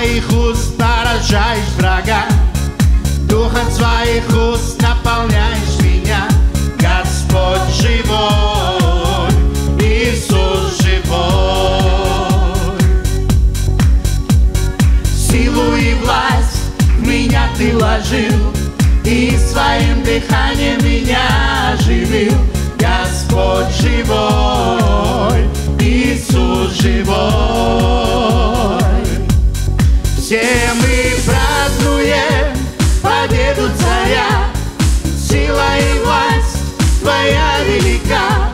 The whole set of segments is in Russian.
своих уст поражаешь врага. Духом своих уст наполняешь меня. Господь живой, Иисус живой. Силу и власть в меня ты вложил И своим дыханием меня оживил. Господь живой, празднуем победу царя, Сила и власть твоя велика.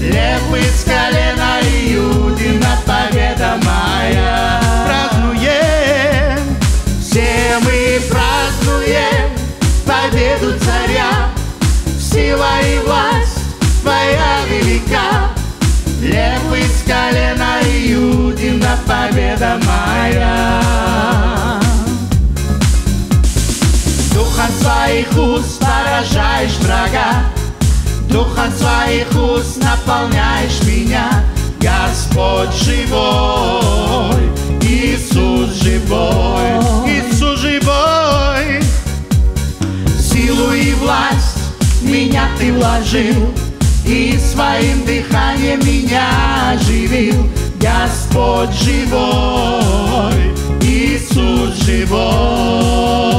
Лев из колена Иудина, победа моя. Празднуем, все мы празднуем победу царя, Сила и власть твоя велика. Лев из колена Иудина, победа моя. Своих уст поражаешь врага, Духом своих уст наполняешь меня, Господь живой, Иисус живой, Иисус живой. Силу и власть меня ты вложил, И своим дыханием меня оживил, Господь живой, Иисус живой.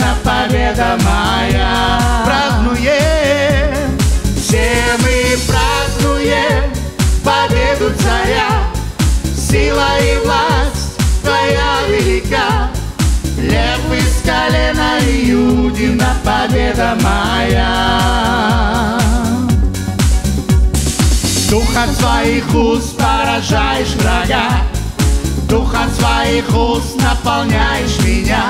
Иудина, победа моя. Празднуем, все мы празднуем победу царя, Сила и власть твоя велика. Лев из колена Иудина, победа моя. Духом своих уст поражаешь врага, Духом своих уст наполняешь меня,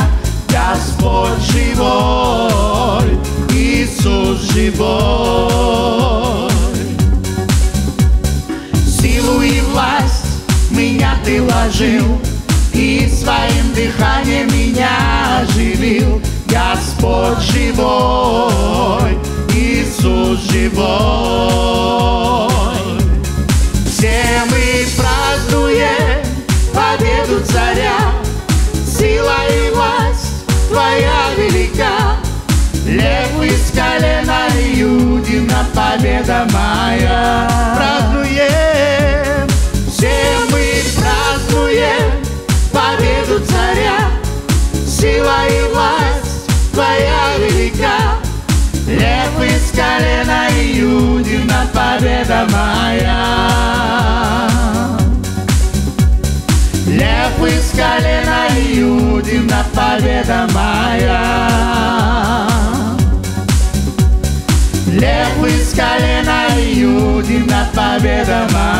Господь живой, Иисус живой. Силу и власть меня ты вложил, И своим дыханием меня оживил, Господь живой, Иисус живой. Все мы празднуем победу царя, победа моя. Празднуем, все мы празднуем победу царя, Сила и власть твоя велика. Лев из колена Иудина, победа моя. Лев из колена Иудина, победа моя. Лев из